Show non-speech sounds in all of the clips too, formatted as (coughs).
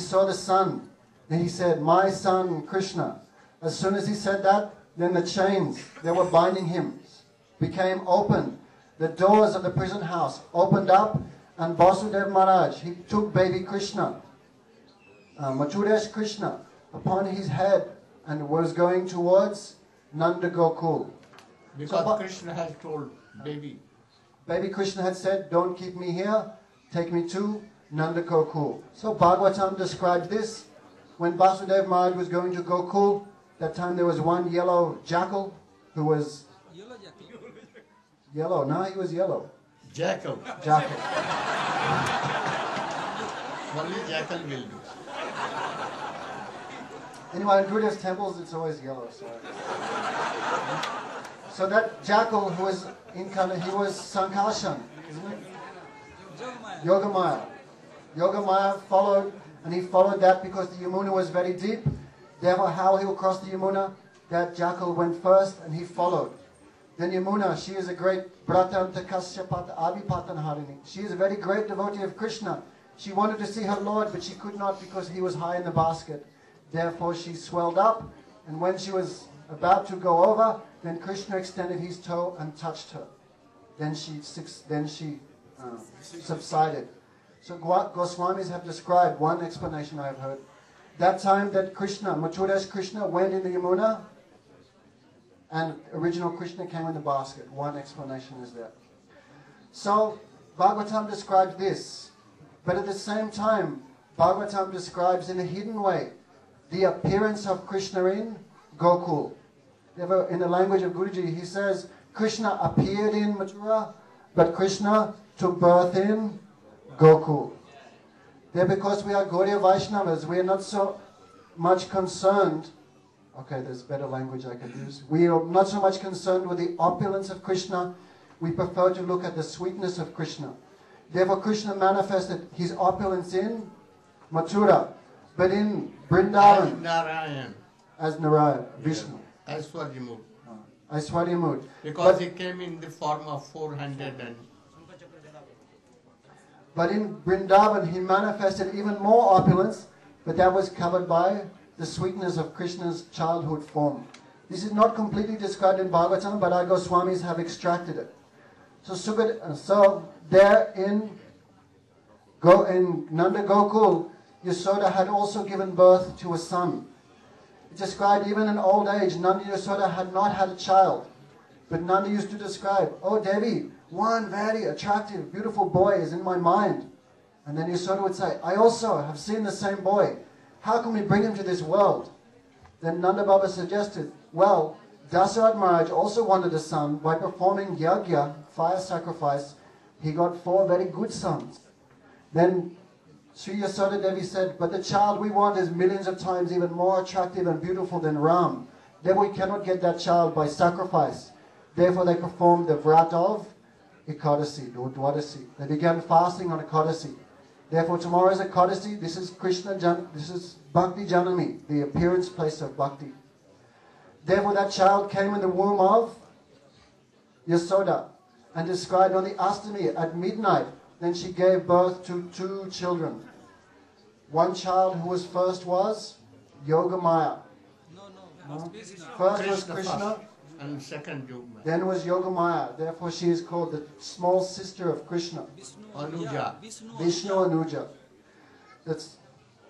saw the sun, then he said, My son Krishna. As soon as he said that, then the chains that were binding him became open. The doors of the prison house opened up, and Basudev Maharaj, he took baby Krishna, uh, Krishna, upon his head and was going towards Nanda Gokul. Because So, Krishna had told baby, Baby Krishna had said, Don't keep me here, take me to Nanda Gokul. So Bhagavatam describes this. When Basudev Maharaj was going to Gokul, that time there was one yellow jackal who was yellow. No, he was yellow. jackal. Jackal. (laughs) Only jackal will do. Anyway, in Buddhist temples, it's always yellow. So, so that jackal who was in incarnate, he was Sankarshan, isn't it? Yogamaya. Yogamaya followed, and he followed that because the Yamuna was very deep. Therefore, how he will cross the Yamuna, that jackal went first, and he followed. Then Yamuna, she is a great Bratanta Kashyapata Abhipatanharini. She is a very great devotee of Krishna. She wanted to see her Lord, but she could not because he was high in the basket. Therefore, she swelled up, and when she was about to go over, then Krishna extended his toe and touched her. Then she, then she uh, subsided. So Goswamis have described one explanation I have heard. That time that Krishna, Mathuresh Krishna, went in the Yamuna, and original Krishna came in the basket. One explanation is that. So Bhagavatam describes this, but at the same time, Bhagavatam describes in a hidden way the appearance of Krishna in Gokul. In the language of Guruji, he says Krishna appeared in Mathura, but Krishna took birth in Gokul. There, because we are Gaudiya Vaishnavas, we are not so much concerned. Okay, there's better language I could use. We are not so much concerned with the opulence of Krishna. We prefer to look at the sweetness of Krishna. Therefore, Krishna manifested his opulence in Mathura, but in As Vrindavan Narayan, as Narayan, Vishnu, Aiswaryamurti. Aiswaryamut. Because But- he came in the form of 400 and But in Vrindavan, he manifested even more opulence, but that was covered by the sweetness of Krishna's childhood form. This is not completely described in Bhagavatam, but our Goswamis have extracted it. So, Sugad, uh, so there in, Go, in Nanda Gokul, Yasoda had also given birth to a son. It described even in old age, Nanda Yasoda had not had a child. But Nanda used to describe, Oh Devi, one very attractive, beautiful boy is in my mind. And then Yasoda would say, I also have seen the same boy. How can we bring him to this world? Then Nanda Baba suggested, well, Dasarat Maharaj also wanted a son. By performing yagya, fire sacrifice, he got four very good sons. Then Sri Yasoda Devi said, but the child we want is millions of times even more attractive and beautiful than Ram. Therefore we cannot get that child by sacrifice. Therefore they performed the vrat of Ekadasi, or Dwadasi. They began fasting on Ekadasi. Therefore tomorrow is Ekadasi, this is Krishna, Jan- this is Bhakti Janami, the appearance place of Bhakti. Therefore that child came in the womb of Yasoda and described on the Astami at midnight. Then she gave birth to two children. One child who was first was Yogamaya. No? First was Krishna and second Yogma. then was Yogamaya. Therefore she is called the small sister of Krishna. Anuja. Vishnu Anuja. That's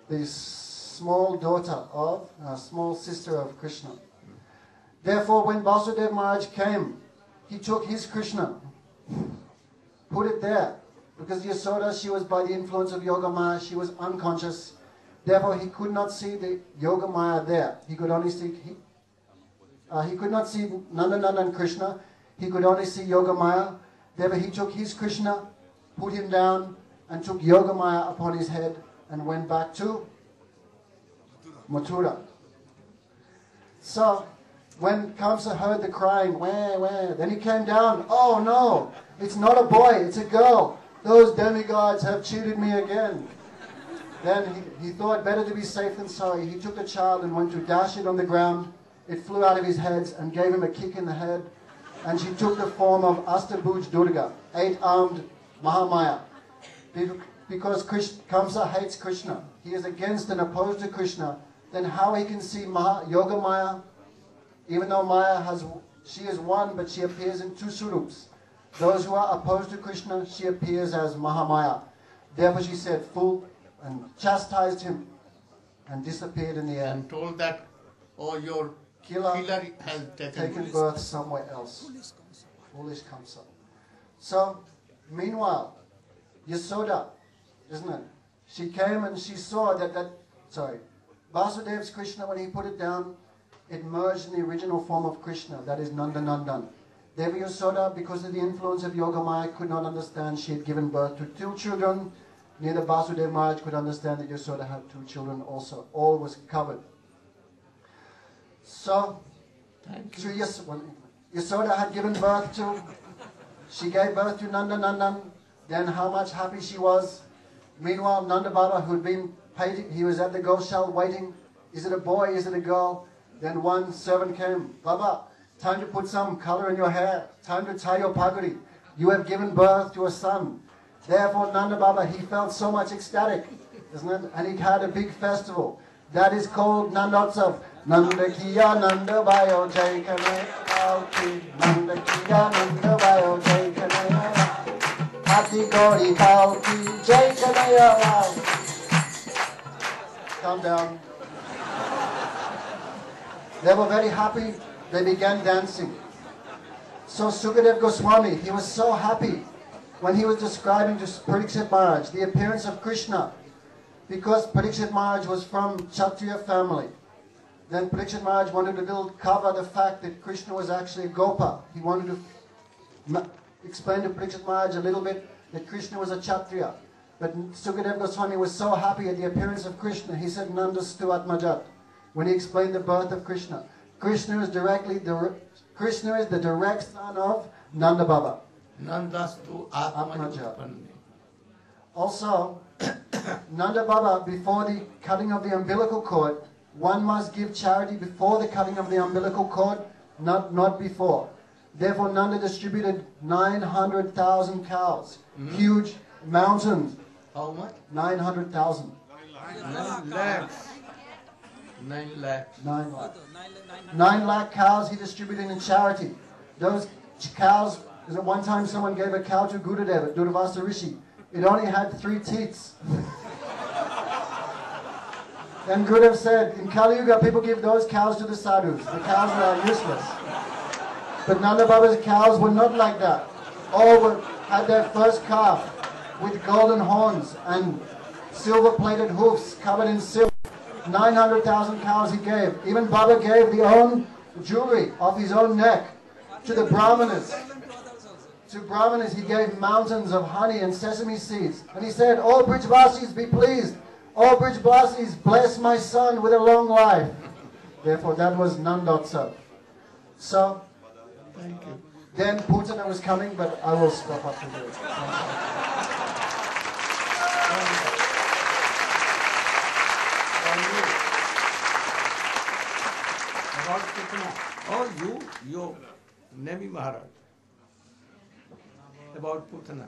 the small daughter of, uh, small sister of Krishna. Therefore, when Vasudev Maharaj came, he took his Krishna, put it there, because Yasoda, she was by the influence of Yogamaya, she was unconscious. Therefore, he could not see the Yogamaya there. He could only see, uh, he could not see Nandananda and Krishna. He could only see Yogamaya. Therefore, he took his Krishna, put him down, and took Yogamaya upon his head and went back to Mathura. So, when Kamsa heard the crying, wah, wah, then he came down. Oh no, it's not a boy, it's a girl. Those demigods have cheated me again. Then he, he thought better to be safe than sorry. He took the child and went to dash it on the ground. It flew out of his head and gave him a kick in the head. And she took the form of Astabhuj Durga, eight-armed Mahamaya. Because Krish, Kamsa hates Krishna, he is against and opposed to Krishna, then how he can see Maha, Yoga Maya, even though Maya has, she is one, but she appears in two surups. Those who are opposed to Krishna, she appears as Mahamaya. Therefore she said, fool, and chastised him, and disappeared in the air. And told that, oh, your Killer killer has taken, taken birth somewhere else. Foolish Kamsa. So, meanwhile, Yasoda, isn't it? She came and she saw that that sorry, Vasudev's Krishna when he put it down, it merged in the original form of Krishna, that is Nanda Nandan. Devi Yasoda, because of the influence of Yogamaya, could not understand she had given birth to two children. Neither Vasudev Maharaj could understand that Yasoda had two children also. All was covered. So, Thank you. Yasoda had given birth to, she gave birth to Nanda Nandan. Then how much happy she was. Meanwhile, Nanda Baba, who had been paid, he was at the Gosal waiting. Is it a boy? Is it a girl? Then one servant came. Baba, time to put some color in your hair. Time to tie your pagadi. You have given birth to a son. Therefore, Nanda Baba, he felt so much ecstatic, isn't it? And he had a big festival. That is called Nandotsav. Kiya Nanda Bayo Jai Kanaya Kalki. Nanda kiya Nanda Bayo Jai Kanaya Hati Gauri Kalki Jai Kanaya Lal. Calm down. They were very happy. They began dancing. So Sukadev Goswami, he was so happy when he was describing to Parikshit Maharaj the appearance of Krishna because Parikshit Maharaj was from Kshatriya family. Then Parikshit Maharaj wanted to build cover the fact that Krishna was actually a Gopa. He wanted to explain to Parikshit Maharaj a little bit that Krishna was a Kshatriya. But Sukadev Goswami was so happy at the appearance of Krishna, he said Nanda Stu Atmajat when he explained the birth of Krishna. Krishna is directly the Krishna is the direct son of Nanda Baba. Nandastu Atmaja. Atmajupanne. Also, (coughs) Nanda Baba, before the cutting of the umbilical cord, one must give charity before the cutting of the umbilical cord, not, not before. Therefore, Nanda distributed 900,000 cows, mm-hmm. huge mountains, How much? 900,000. Nine lakhs. Nine lakhs. 9 lakh. 9 lakh cows he distributed in charity. Those cows, because at one time someone gave a cow to Gurudev at Durvasa Rishi. It only had three teats. (laughs) and Gurudev said, in Kali Yuga, people give those cows to the sadhus. The cows are useless. But Nanda Baba's cows were not like that. All were, had their first calf with golden horns and silver-plated hoofs covered in silk. 900,000 cows he gave. Even Baba gave the own jewelry off his own neck to the Brahmanas. To Brahmanas he gave mountains of honey and sesame seeds. And he said, All Brijvasis be pleased. Oh, All Brijvasis bless my son with a long life. Therefore that was Nandotsav. So, Thank you. then Putana was coming, but I will stop after this. About Putana. Or you, you, Nemi Maharaj. About Putana.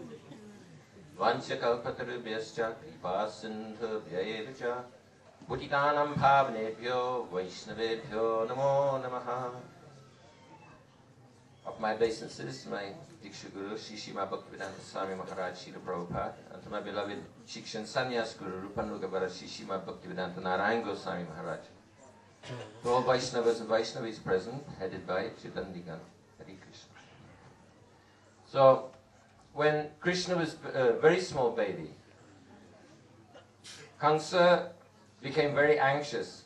वांछ्यकल्पतरुभ्यश्च कृपासिन्धुभ्यैव च पुटिकानां भावनेभ्यो वैष्णवेभ्यो नमो नमः Of my obeisances, my Diksha Guru, Sri Srimad Bhaktivedanta Swami Maharaj Srila Prabhupada, and to my beloved Shikshan Sannyas Guru, Rupanugavara Sri Srimad Bhaktivedanta Narayan Goswami Maharaj. To all Vaishnavas and Vaishnavis present, headed by Chitandika. Hare Krishna. So, when Krishna was a very small baby, Kansa became very anxious.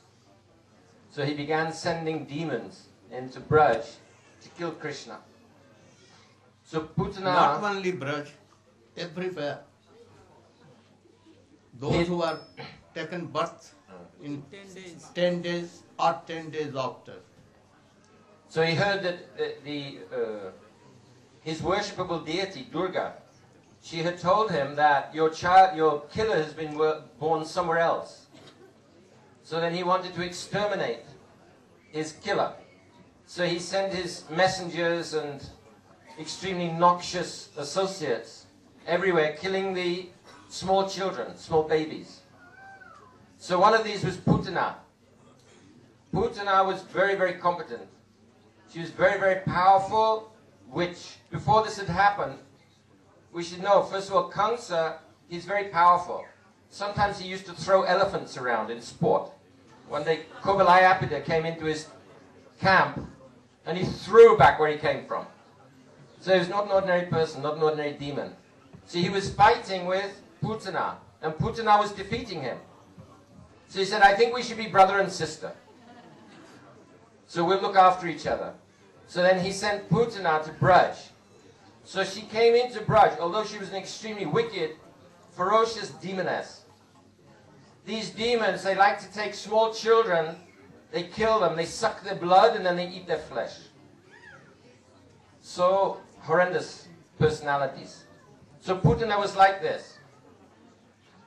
So he began sending demons into Braj to kill Krishna. So Not Putana, only Braj, everywhere. Those It- who are taken birth in 10 days or 10 days after. so he heard that the, the uh, his worshipable deity Durga, she had told him that your child, your killer has been born somewhere else. So then he wanted to exterminate his killer. So he sent his messengers and extremely noxious associates everywhere, killing the small children, small babies. So one of these was Putana. Putana was very, very competent. She was very, very powerful, which, before this had happened, we should know, first of all, Kamsa, he's very powerful. Sometimes he used to throw elephants around in sport. One day, Kuvalayapida came into his camp, and he threw back where he came from. So he was not an ordinary person, not an ordinary demon. So he was fighting with Putana, and Putana was defeating him. So he said, I think we should be brother and sister. So we'll look after each other. So then he sent Putana to Braj. So she came into Braj, although she was an extremely wicked, ferocious demoness. These demons, they like to take small children, they kill them, they suck their blood, and then they eat their flesh. So horrendous personalities. So Putana was like this.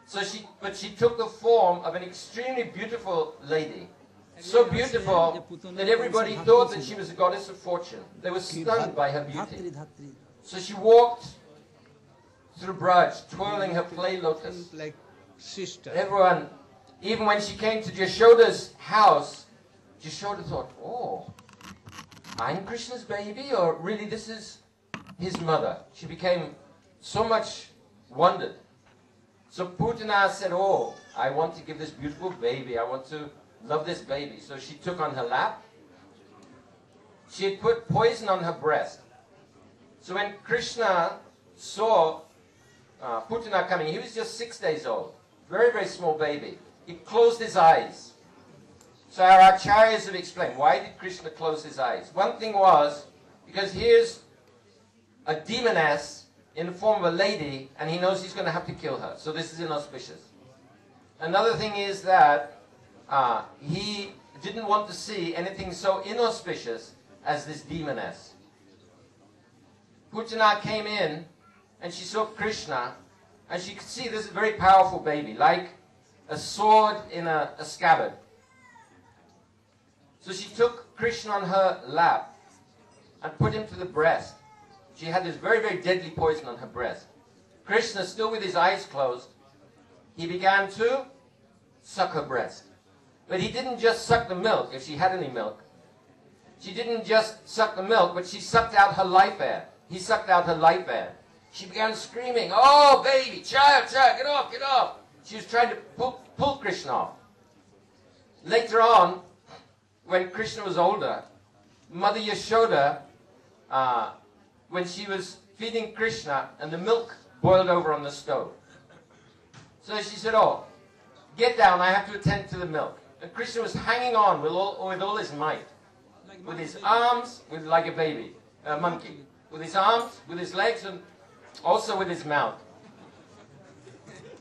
So she, but she took the form of an extremely beautiful lady. So beautiful that everybody thought that she was a goddess of fortune. They were stunned by her beauty. So she walked through Braj, twirling her clay lotus. Like sister. Everyone, even when she came to Jashoda's house, Jashoda thought, oh, I'm Krishna's baby, or really this is his mother. She became so much wondered. So Putana said, oh, I want to give this beautiful baby, I want to love this baby. So she took on her lap. She had put poison on her breast. So when Krishna saw uh, Putana coming, he was just six days old. Very, very small baby. He closed his eyes. So our acharyas have explained why did Krishna close his eyes? One thing was because here's a demoness in the form of a lady, and he knows he's going to have to kill her. So this is inauspicious. Another thing is that uh, he didn't want to see anything so inauspicious as this demoness. Putana came in, and she saw Krishna, and she could see this very powerful baby, like a sword in a, a scabbard. So she took Krishna on her lap and put him to the breast. She had this very, very deadly poison on her breast. Krishna, still with his eyes closed, he began to suck her breast. But he didn't just suck the milk, if she had any milk. She didn't just suck the milk, but she sucked out her life air. He sucked out her life air. She began screaming, Oh, baby, child, child, get off, get off. She was trying to pull, pull Krishna off. Later on, when Krishna was older, Mother Yashoda, uh, when she was feeding Krishna, and the milk boiled over on the stove. So she said, Oh, get down, I have to attend to the milk. Krishna was hanging on with all, with all his might. With his arms, with like a baby, a monkey. With his arms, with his legs, and also with his mouth.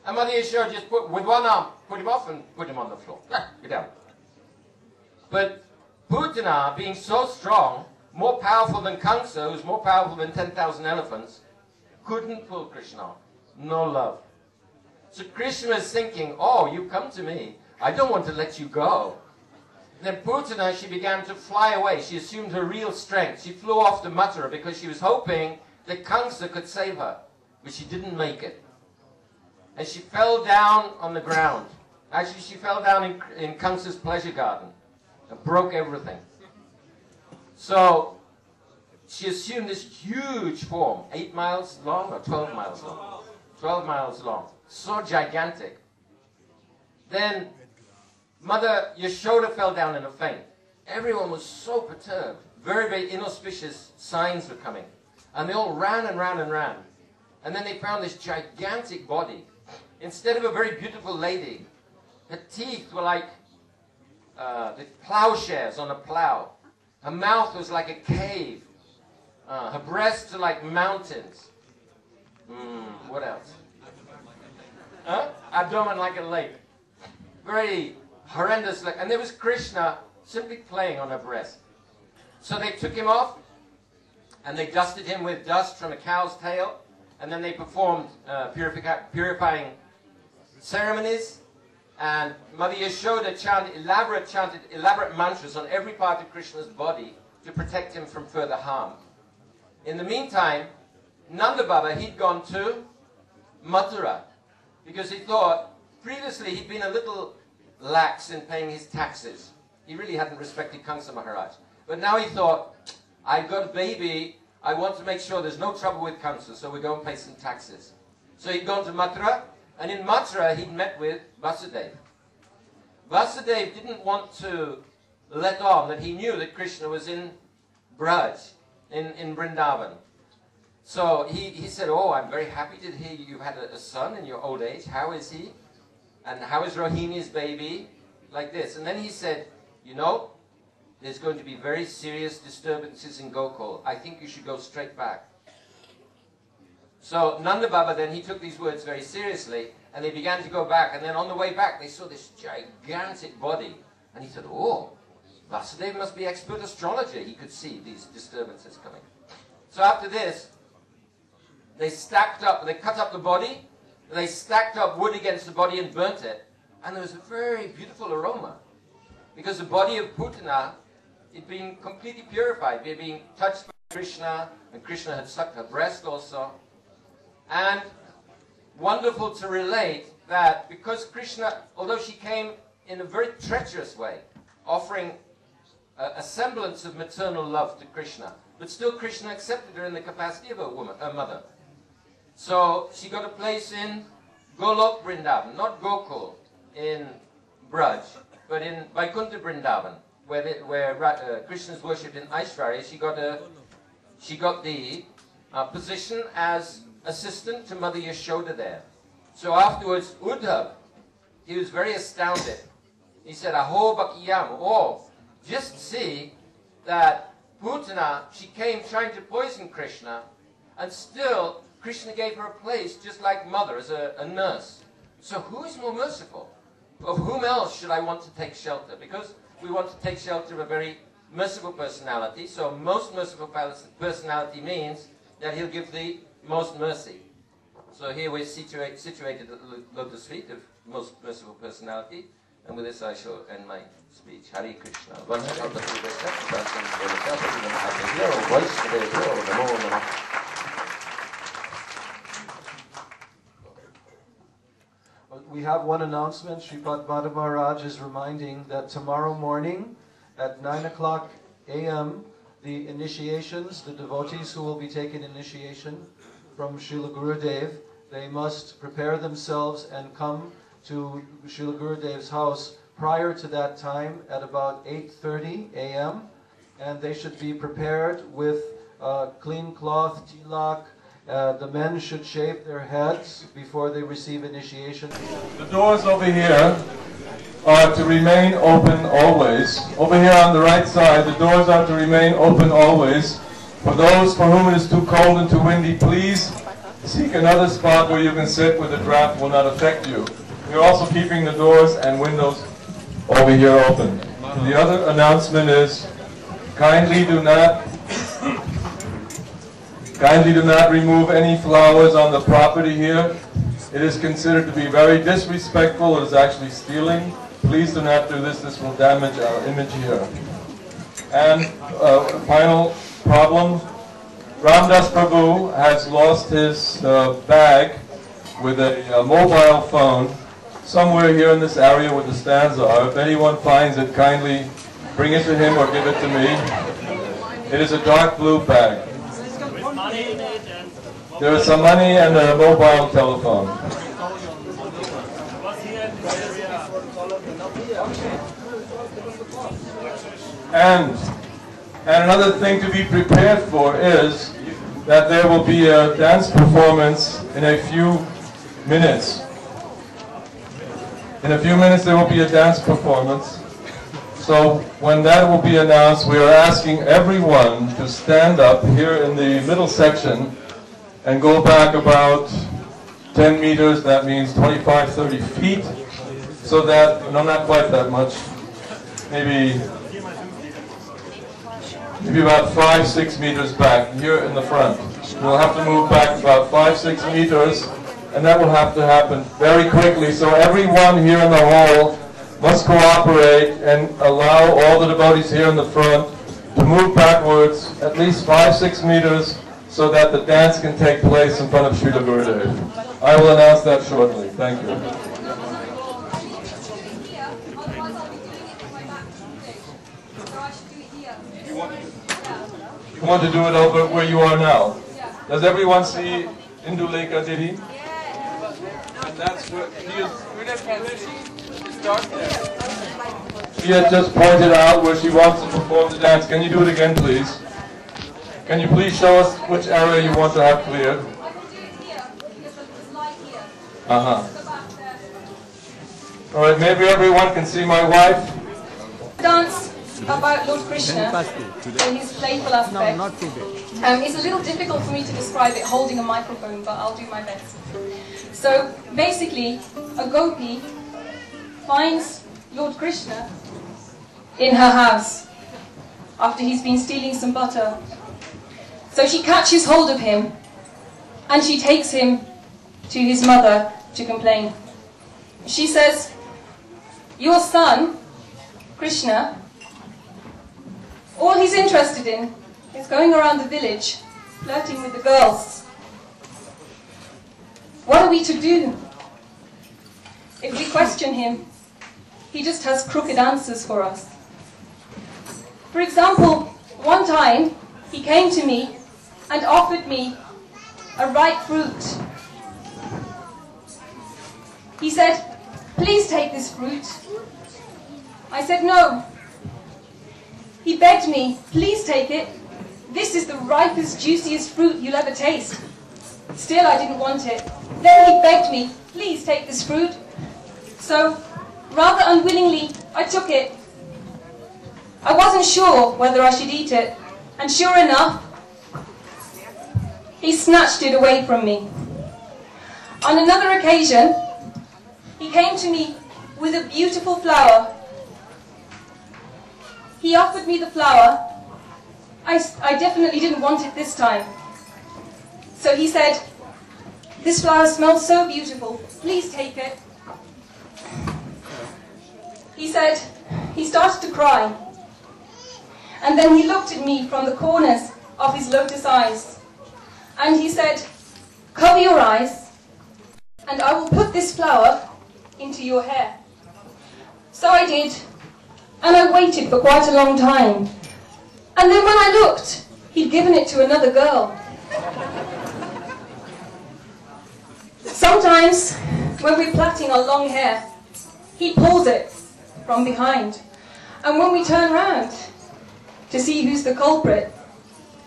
And Mother Yashoda just put, with one arm, put him off and put him on the floor. Get down. But Putana, ah, being so strong, more powerful than Kamsa, who's more powerful than 10,000 elephants, couldn't pull Krishna off. No love. So Krishna is thinking, oh, you come to me. I don't want to let you go. Then Putana, she began to fly away. She assumed her real strength. She flew off to Mathura because she was hoping that Kamsa could save her. But she didn't make it. And she fell down on the ground. Actually, she fell down in, in Kamsa's pleasure garden and broke everything. So she assumed this huge form, 8 miles long or 12 miles long? 12 miles long. So gigantic. Then Mother Yashoda fell down in a faint. Everyone was so perturbed. Very, very inauspicious signs were coming. And they all ran and ran and ran. And then they found this gigantic body. Instead of a very beautiful lady, her teeth were like uh, the plowshares on a plow. Her mouth was like a cave. Uh, her breasts are like mountains. Mm, what else? Huh? Abdomen like a lake. Very horrendous. Like, and there was Krishna simply playing on her breast. So they took him off and they dusted him with dust from a cow's tail. And then they performed uh, purifying ceremonies. And Mother Yashoda chanted elaborate, chanted elaborate mantras on every part of Krishna's body to protect him from further harm. In the meantime, Nanda Baba, he'd gone to Mathura because he thought previously he'd been a little lax in paying his taxes. He really hadn't respected Kamsa Maharaj. But now he thought, I've got a baby, I want to make sure there's no trouble with Kamsa, so we go and pay some taxes. So he'd gone to Mathura, and in Mathura he'd met with Vasudev. Vasudev didn't want to let on that he knew that Krishna was in Braj, in, in Vrindavan. So he, he said, Oh, I'm very happy to hear you've had a, a son in your old age. How is he? And how is Rohini's baby? Like this. And then he said, You know, there's going to be very serious disturbances in Gokul. I think you should go straight back. So Nanda Baba then, he took these words very seriously and they began to go back. And then on the way back, they saw this gigantic body. And he said, Oh, Vasudeva must be expert astrologer. He could see these disturbances coming. So after this, they stacked up, they cut up the body, they stacked up wood against the body and burnt it. And there was a very beautiful aroma. Because the body of Putana, had been completely purified, being touched by Krishna, and Krishna had sucked her breast also. And wonderful to relate that because Krishna, although she came in a very treacherous way, offering a, a, semblance of maternal love to Krishna, but still Krishna accepted her in the capacity of a woman, a mother. So she got a place in Golok Vrindavan, not Gokul in Braj, but in Vaikuntha Vrindavan, where, the, where uh, Krishna is worshipped in Aishwarya. She got a, she got the uh, position as assistant to Mother Yashoda there. So afterwards, Uddhav, he was very astounded. He said, Aho Bakiyam, oh, just see that Putana, she came trying to poison Krishna, and still Krishna gave her a place just like mother, as a, a nurse. So who is more merciful? Of whom else should I want to take shelter? Because we want to take shelter of a very merciful personality. So most merciful personality means that he'll give the most mercy. So here we're situate, situated at the lotus feet of most merciful personality. And with this I shall end my speech. Hare Krishna. We have one announcement. Sripad Madhav Maharaj is reminding that tomorrow morning at 9 o'clock a.m., the initiations, the devotees who will be taking initiation from Srila Gurudev, they must prepare themselves and come to Srila Gurudev's house prior to that time at about 8.30 a.m. And they should be prepared with uh, clean cloth, tilak. Uh, the men should shave their heads before they receive initiation. The doors over here are to remain open always. Over here on the right side, the doors are to remain open always. For those for whom it is too cold and too windy, please seek another spot where you can sit where the draft will not affect you. We're also keeping the doors and windows over here open. The other announcement is kindly do not kindly do not remove any flowers on the property here. It is considered to be very disrespectful. It is actually stealing. Please do not do this. This will damage our image here. And uh, final problem, Ramdas Prabhu has lost his uh, bag with a, a mobile phone somewhere here in this area where the stands are. If anyone finds it, kindly bring it to him or give it to me. It is a dark blue bag. There is some money and a mobile telephone. And, and another thing to be prepared for is that there will be a dance performance in a few minutes. In a few minutes there will be a dance performance. So when that will be announced, we are asking everyone to stand up here in the middle section and go back about 10 meters, that means 25, 30 feet, so that, no, not quite that much, maybe, maybe about five, six meters back, here in the front. We'll have to move back about five, six meters, and that will have to happen very quickly. So everyone here in the hall must cooperate and allow all the devotees here in the front to move backwards at least five, six meters so that the dance can take place in front of Srila Gurudev. I will announce that shortly. Thank you. You want to do it over where you are now? Does everyone see Indulekha Didi? And that's where he is. Start there. She had just pointed out where she wants to perform the dance. Can you do it again, please? Can you please show us which area you want to have cleared? Uh-huh. All right, maybe everyone can see my wife. dance about Lord Krishna and his playful aspect. Um, it's a little difficult for me to describe it holding a microphone, but I'll do my best. So basically, a gopi finds Lord Krishna in her house after he's been stealing some butter. So she catches hold of him and she takes him to his mother to complain. She says, Your son, Krishna, all he's interested in is going around the village flirting with the girls. What are we to do? If we question him, he just has crooked answers for us. For example, one time he came to me and offered me a ripe fruit. He said, Please take this fruit. I said, No. He begged me, Please take it. This is the ripest, juiciest fruit you'll ever taste. Still, I didn't want it. Then he begged me, Please take this fruit. So, rather unwillingly, I took it. I wasn't sure whether I should eat it, and sure enough, he snatched it away from me. On another occasion, he came to me with a beautiful flower. He offered me the flower. I, I definitely didn't want it this time. So he said, This flower smells so beautiful. Please take it. He said, he started to cry. And then he looked at me from the corners of his lotus eyes. And he said, Cover your eyes, and I will put this flower into your hair. So I did, and I waited for quite a long time. And then when I looked, he'd given it to another girl. Sometimes, when we're plaiting our long hair, he pulls it from behind. And when we turn round to see who's the culprit,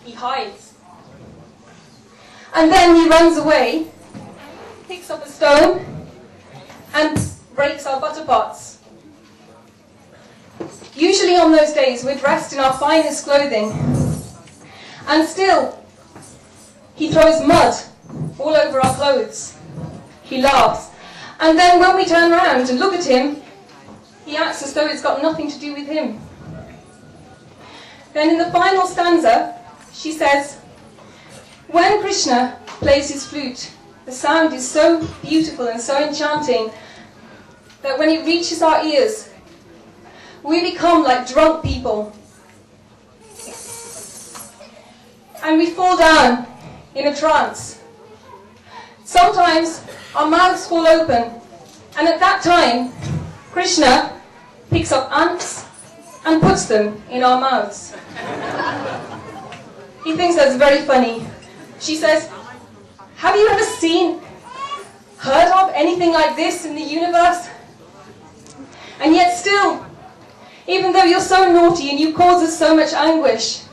he hides. And then he runs away, picks up a stone, and breaks our butter pots. Usually on those days, we're dressed in our finest clothing. And still, he throws mud all over our clothes. He laughs. And then when we turn around and look at him, he acts as though it's got nothing to do with him. Then in the final stanza, she says, When Krishna plays his flute, the sound is so beautiful and so enchanting that when it reaches our ears, we become like drunk people. And we fall down in a trance. Sometimes our mouths fall open, and at that time, Krishna picks up ants and puts them in our mouths. He thinks that's very funny. She says, Have you ever seen, heard of anything like this in the universe? And yet, still, even though you're so naughty and you cause us so much anguish,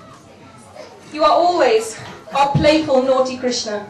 you are always our playful, naughty Krishna.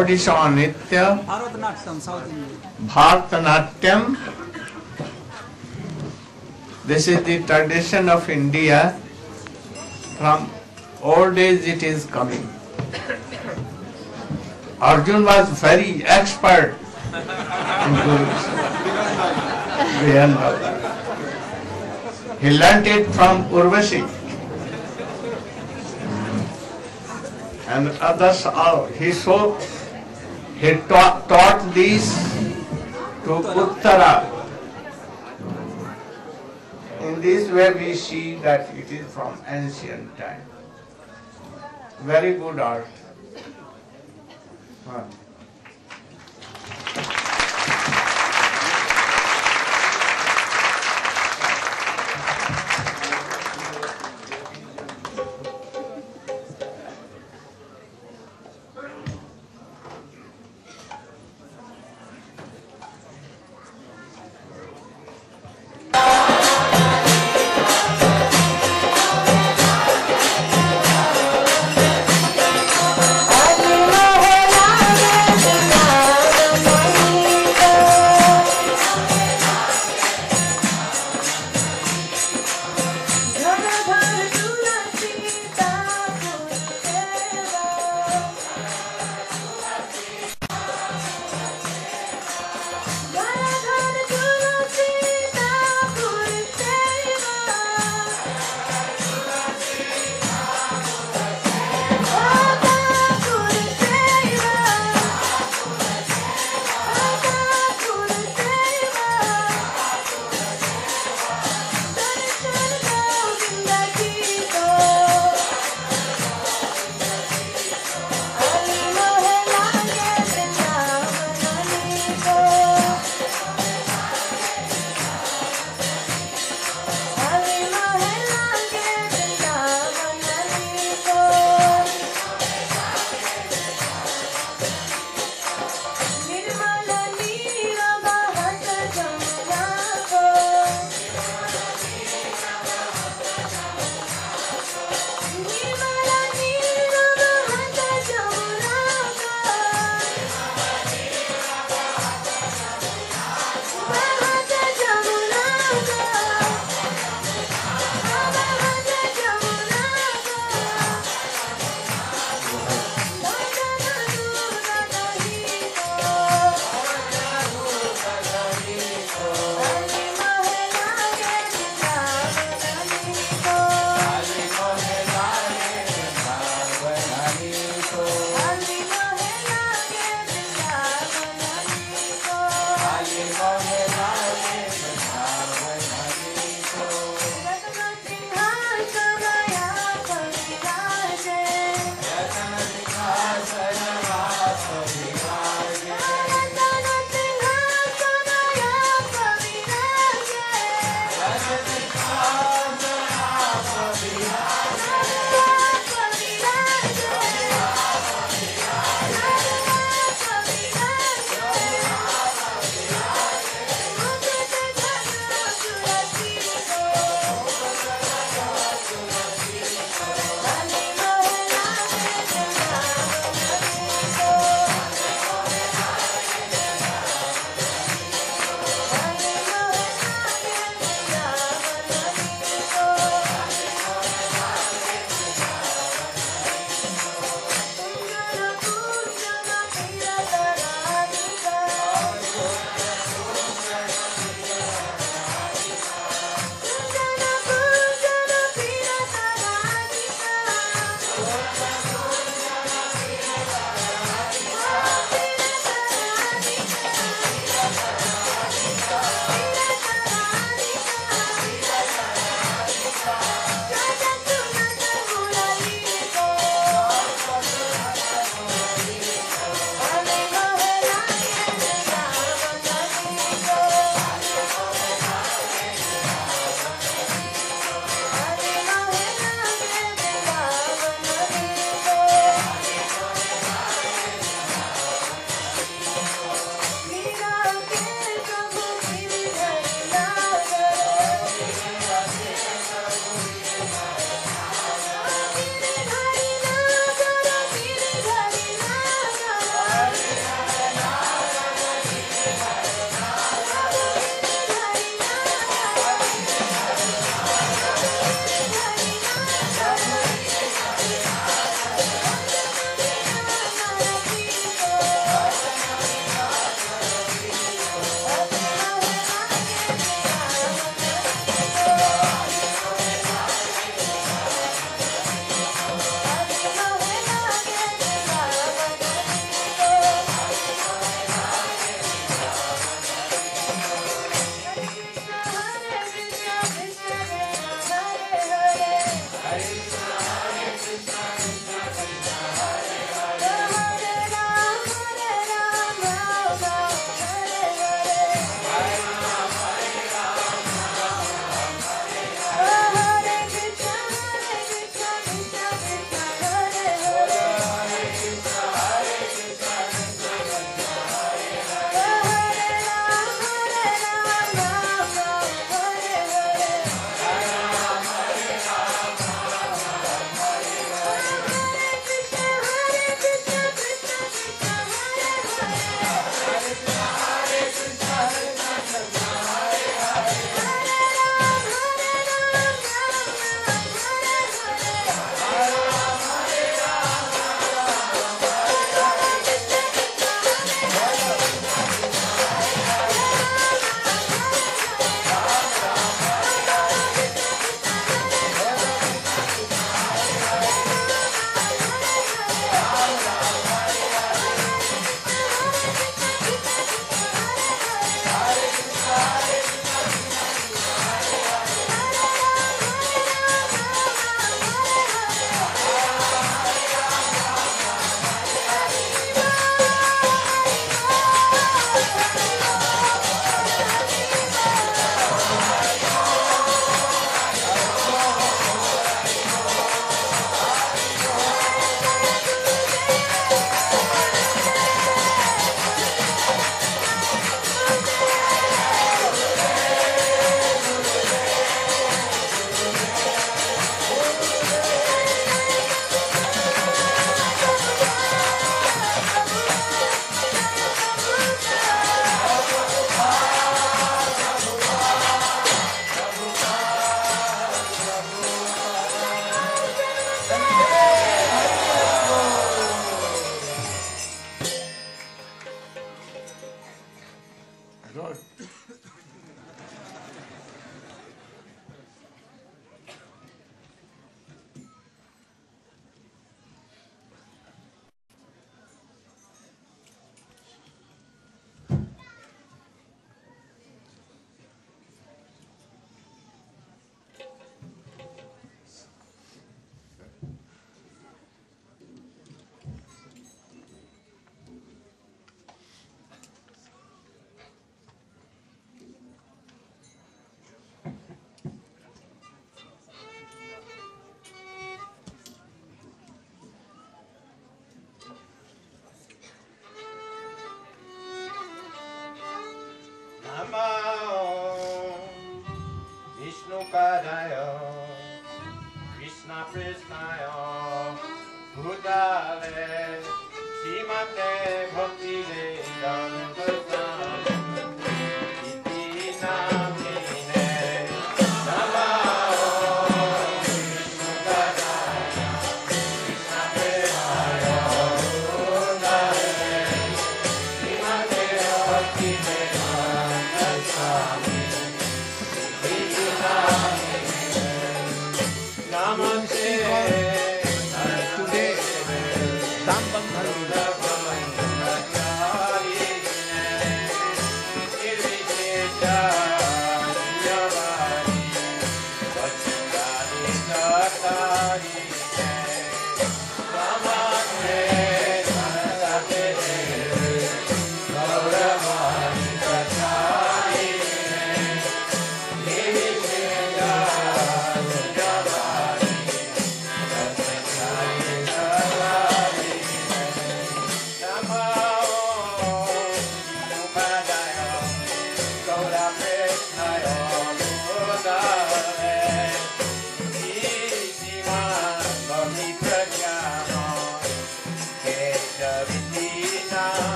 Odisha Nitya, Bharatanatyam. This is the tradition of India. From old days it is coming. Arjun was very expert. He learnt it from Urvashi. And others, are- he so, he taught, taught these to Uttara. In this way we see that it is from ancient time. Very good art. Huh.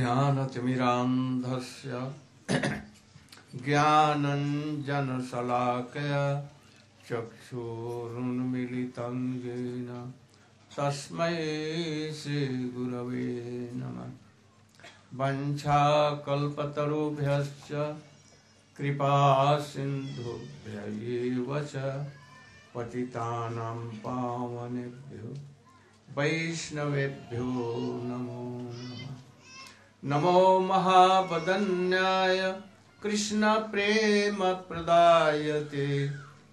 ज्ञानतिमिरान्धस्य (coughs) ज्ञानञ्जनशलाकय चक्षुरुन्मिलितं येन तस्मै श्रीगुरवे नमः। वञ्छाकल्पतरुभ्यश्च कृपासिन्धुभ्य एव च पतितानां पावनेभ्यो। वैष्णवेभ्यो नमो नमः। नमो महावदन्याय। कृष्णप्रेमप्रदायते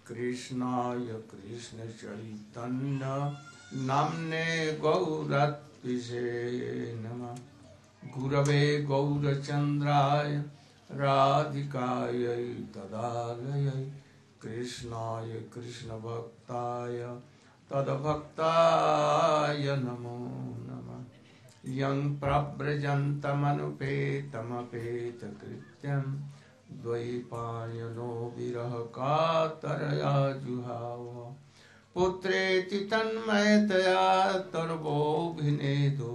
कृष्णाय कृष्णचैतन्य नाम्ने गौरत्विषे नमः। गुरवे गौरचन्द्राय, राधिकायै तदालयै। कृष्णाय कृष्णभक्ताय, तद्भक्ताय नमो नमः। यं प्रव्रजन्तमनुपेतमपेतकृत्यं द्वैपायनो विरहकातरया जुहाव पुत्रेति तन्मयतया तर्वोऽभिनेदो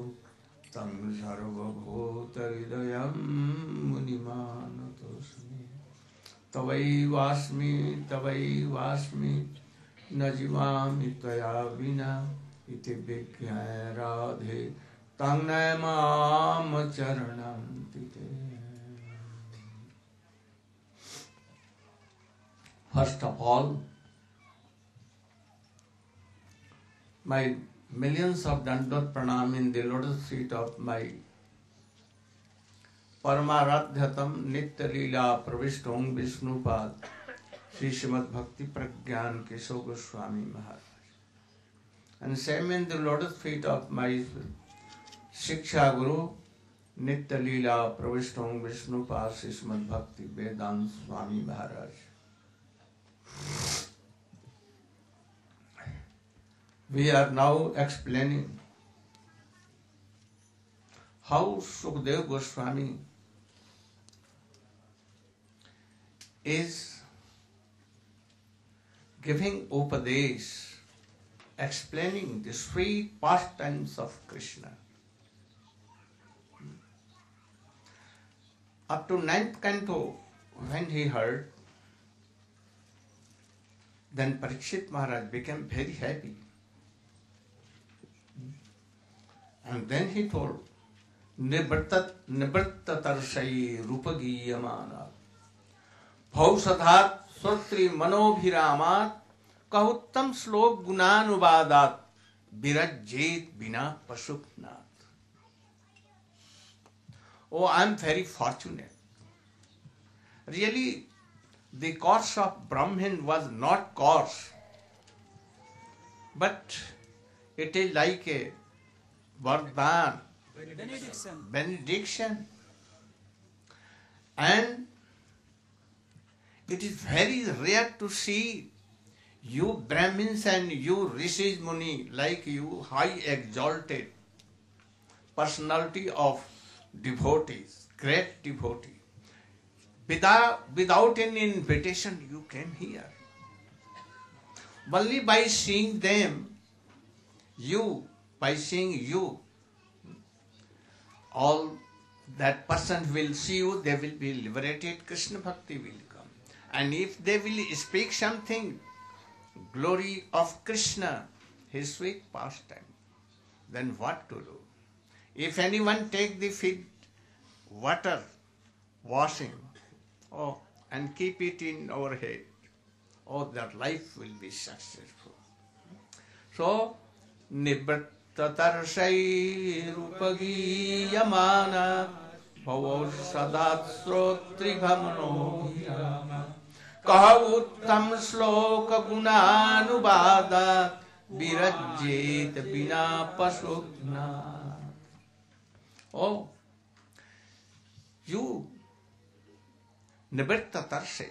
तं सर्वभूतहृदयं मुनिमानतोऽस्मि तवैवास्मि तवैवास्मि न जीवामि त्वया विना इति विज्ञाय राधे तन्नय माम first of all my millions of dandavat pranam in the seat of my paramaradhyatam nitya lila pravishta Om Vishnupad Shri Srimad Bhakti Prajnan Keshava Goswami Maharaj and same in the lotus feet of my shiksha guru nitya lila pravishta हूँ विष्णु पास Bhakti Vedanta Swami Maharaj. We are now explaining how Sukhdev Goswami is giving upadesh explaining the sweet pastimes of Krishna Up to ninth canto, when he heard, then Parikshit Maharaj became very happy. And then he told, निवृत्ततर्षयी रूपगीयमाना भौषधात श्रोत्री मनोभिरामात कहुत्तम श्लोक गुणानुवादात विरजेत बिना पशुपनाथ Oh, I'm very fortunate. Really, the course of Brahmin was not course, but it is like a vardhan, Benediction. benediction. And it is very rare to see you Brahmins and you Rishis Muni, like you high exalted personality of devotees, great devotee. Without, without any invitation, you came here. Only by seeing them, you, by seeing you, all that person will see you, they will be liberated, Krishna Bhakti will come. And if they will speak something, glory of Krishna, his sweet pastime, then what to do? If anyone take the feet, water, washing, oh, and keep it in our head, oh, that life will be successful. So, निवृत्ततर्षैरुपगीयमाना भवो सदात् श्रोत्रिभमनो कह उत्तम श्लोक गुणानुवादात् विरज्येत बिना पशुघ्ना Oh, you, Nibritta Tarshe,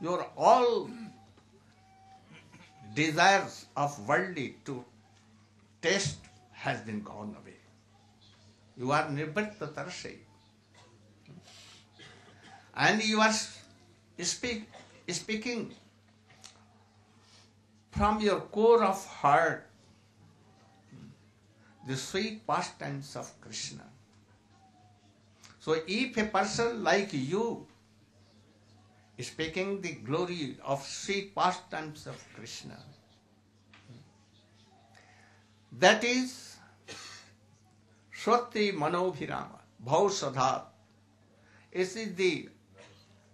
your all desires of worldly to taste has been gone away. You are Nirvarta Tarasai. And you are speak, speaking from your core of heart the sweet pastimes of Krishna. So if a person like you is speaking the glory of sweet pastimes of Krishna, that is Swati Manobhirama, Bhausadhat. It is the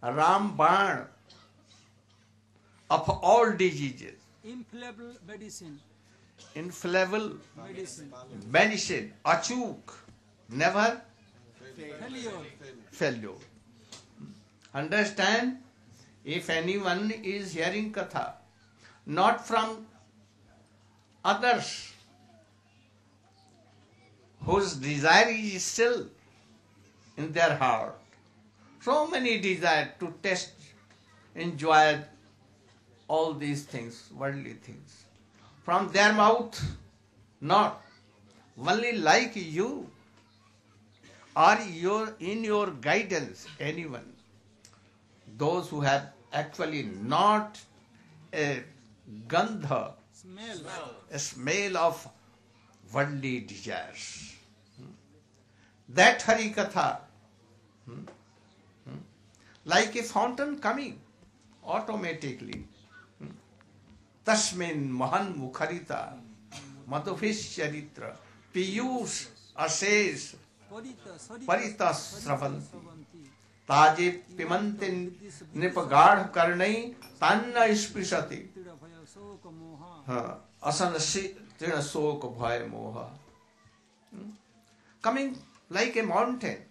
Ramban of all diseases, medicine. Infallible Medicine. medicine, achuk, never Failure. failure. Understand? If anyone is hearing katha, not from others, whose desire is still in their heart, so many desire to test, enjoy all these things, worldly things. From their mouth, not. Only like you, or your in your guidance anyone. Those who have actually not a gandha Smell. a smell of worldly desires. That hari katha hmm, hmm, like a fountain coming automatically तस्मिन महान मुखरिता मधुभिश्चरित्र पीयूष, अशेष ताजे पिमंति स्पृशति। असन तृण शोक भय मोह। Coming like a mountain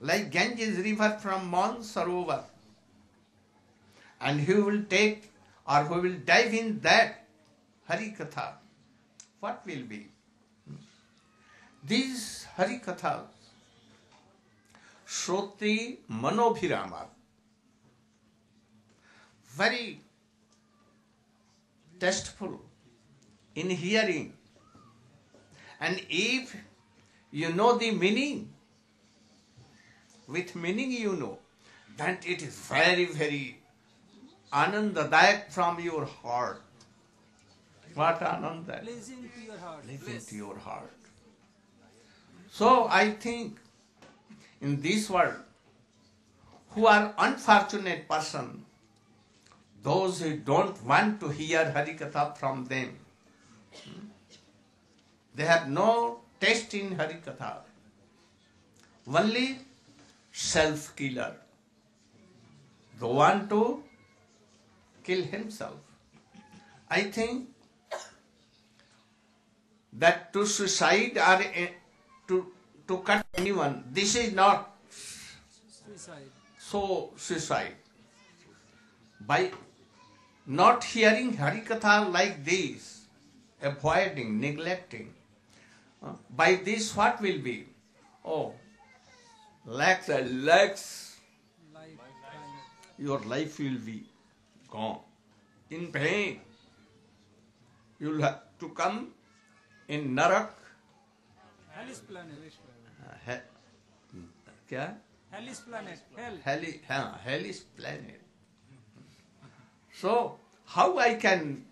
like Ganges is river from Mansarovar and he will take or who will dive in that Hari Katha, what will be? These Hari Kathas, Shroti Manobhirama, very tasteful in hearing. And if you know the meaning, with meaning you know, then it is very, very anandadayak from your heart. What ananda? Pleasing to your heart. To your heart. So I think in this world, who are unfortunate person, those who don't want to hear Harikatha from them, hmm, they have no taste in Harikatha. Only self-killer. They want to kill himself. I think that to suicide or eh, to, to cut anyone, this is not Suicide. so suicide. By not hearing Harikatha like this, avoiding, neglecting, by this what will be? Oh, lakhs and lakhs, Life. Your life will be gone. In pain, you'll have to come in Narak. Hellish planet. Uh, he- क्या? Hellish planet. Hell. hellish, huh, hellish planet. So, how I can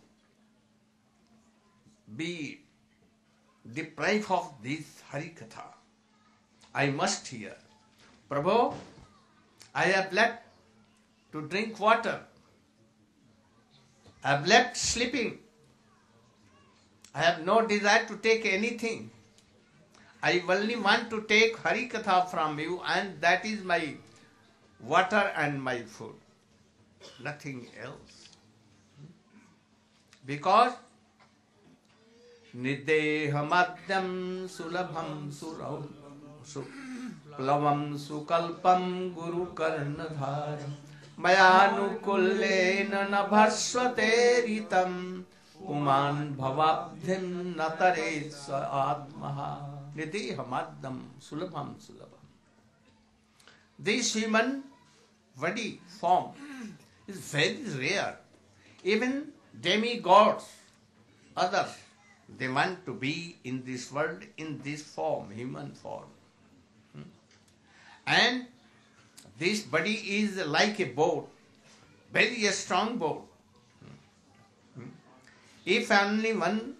be deprived of this Harikatha? I must hear. Prabhu, I have left to drink water. I have left sleeping. I have no desire to take anything. I only want to take Harikatha from you, and that is my water and my food. Nothing else. Because Nidehamadyam sulabham surav suplavam sukalpam karnadharam mayanukullena nabhasvate ritam puman bhavabdhim natare sa atmaha Nidehamadyam sulabham sulabham This human body form is very rare. Even demigods, others, They want to be in this world in this form, human form. Hmm? And this body is like a boat, very strong boat. Hmm? If only one,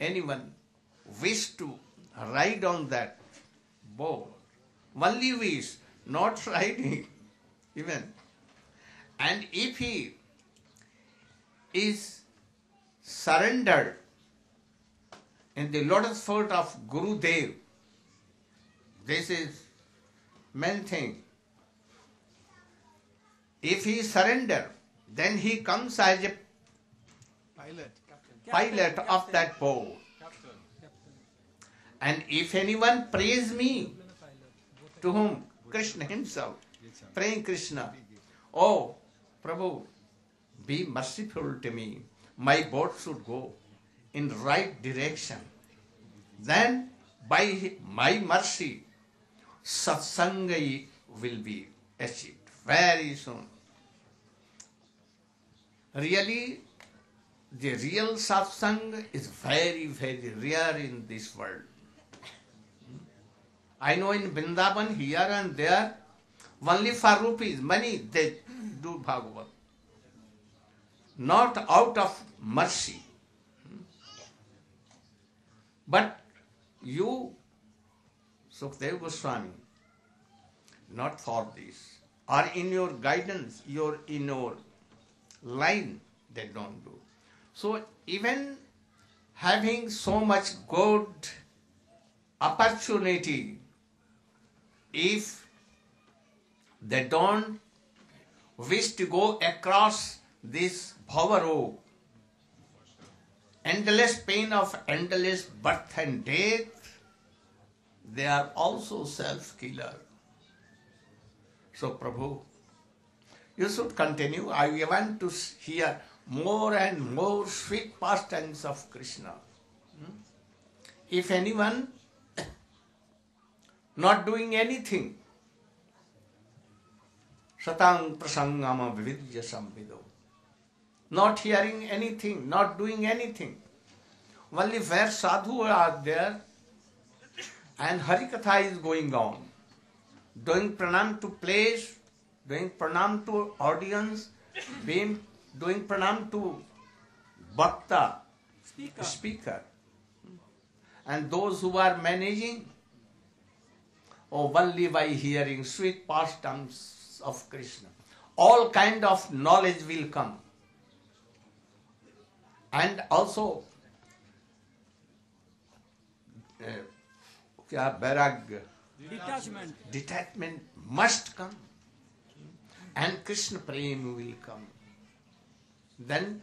anyone wish to ride on that boat, only wish, not (laughs) riding even. And if he is surrendered in the lotus foot of Guru Dev, this is main thing. If he surrender, then he comes as a pilot of that boat. And if anyone praise me, to whom? Krishna himself, praying Krishna, Oh, Prabhu, be merciful to me. My boat should go in the right direction. Then, by my mercy, satsanga will be achieved very soon. Really, the real satsang is very, very rare in this world. I know in Vrindavan, here and there, only for rupees, money, they do Bhagavad. Not out of mercy. But you, Sukdev Goswami, not for this, or in your guidance, your in your line, they don't do. So even having so much good opportunity, if they don't wish to go across this bhavaro, endless pain of endless birth and death, they are also self-killer. So Prabhu, you should continue. I want to hear more and more sweet pastimes of Krishna. Hmm? If anyone (coughs) not doing anything, satang prasangama vividya samvido, not hearing anything, not doing anything, only where sadhu are there and harikatha is going on, doing pranam to place, doing pranam to audience, being doing pranam to bhakta, Speaker. speaker. And those who are managing, oh, only by hearing sweet pastimes of Krishna, all kind of knowledge will come. And also, uh, क्या वैराग्य Detachment. detachment must come. And krishna prem will come. Then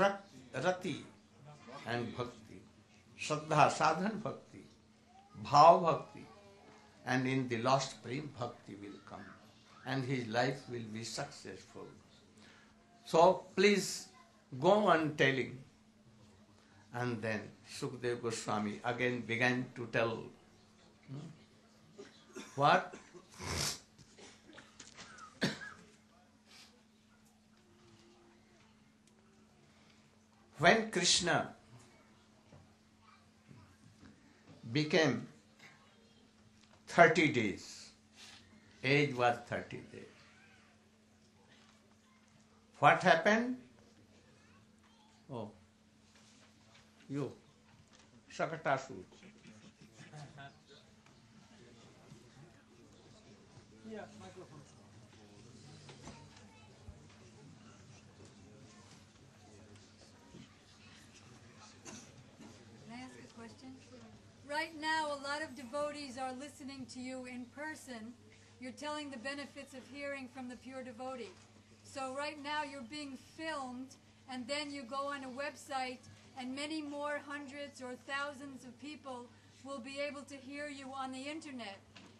rat, rati and bhakti. Shraddha sadhan bhakti bhav bhakti. And in the last prem bhakti will come. And his life will be successful. So please go on telling. And then Sukdev Goswami again began to tell hmm, what? When Krishna became 30 days, age was 30 days. What happened? Oh, you, Shakatasur. Yeah. Can I ask a question? Right now, a lot of devotees are listening to you in person. You're telling the benefits of hearing from the pure devotee. So right now, you're being filmed, and then you go on a website, and many more hundreds or thousands of people will be able to hear you on the internet.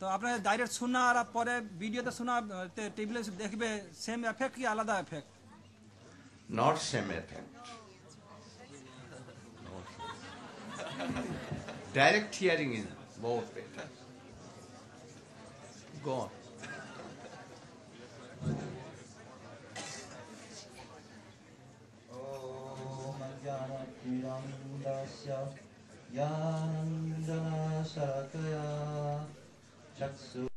तो अपना direct सुना और पर video तो सुना टेबिले देखिए same effect कि आलदा effect not same effect direct hearing is बहुत गो Yandana Sarakaya Chatsu.